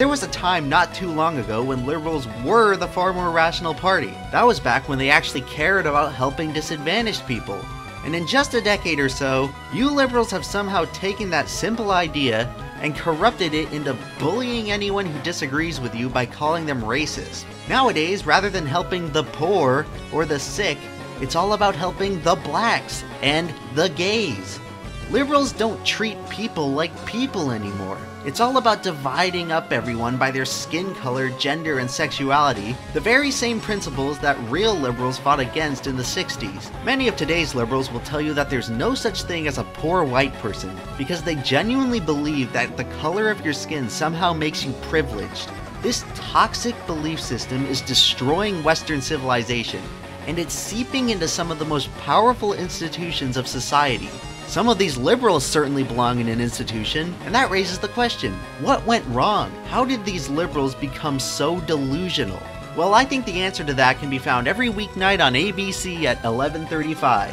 There was a time not too long ago when liberals were the far more rational party. That was back when they actually cared about helping disadvantaged people. And in just a decade or so, you liberals have somehow taken that simple idea and corrupted it into bullying anyone who disagrees with you by calling them racist. Nowadays, rather than helping the poor or the sick, it's all about helping the blacks and the gays. Liberals don't treat people like people anymore. It's all about dividing up everyone by their skin color, gender, and sexuality, the very same principles that real liberals fought against in the 60s. Many of today's liberals will tell you that there's no such thing as a poor white person, because they genuinely believe that the color of your skin somehow makes you privileged. This toxic belief system is destroying Western civilization, and it's seeping into some of the most powerful institutions of society. Some of these liberals certainly belong in an institution, and that raises the question what went wrong? How did these liberals become so delusional? Well, I think the answer to that can be found every weeknight on ABC at 1135.